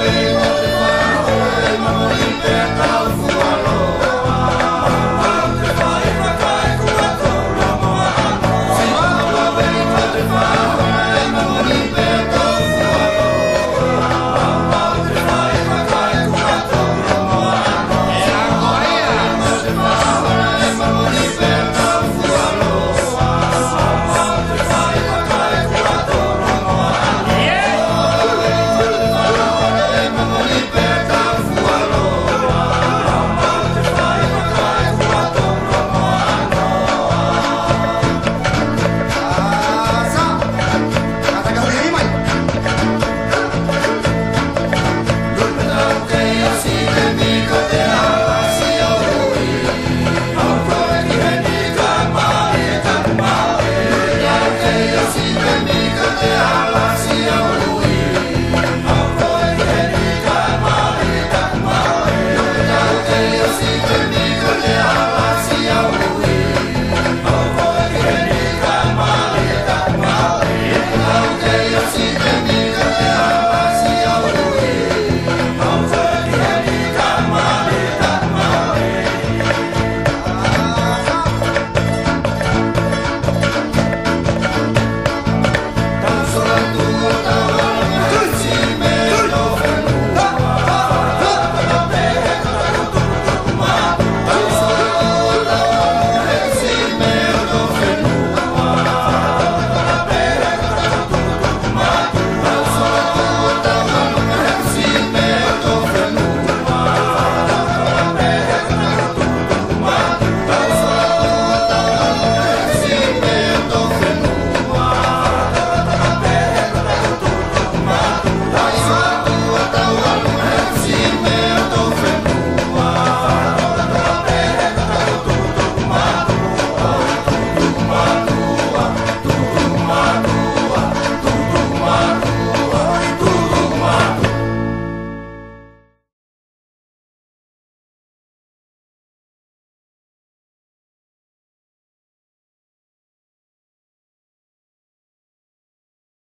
Holy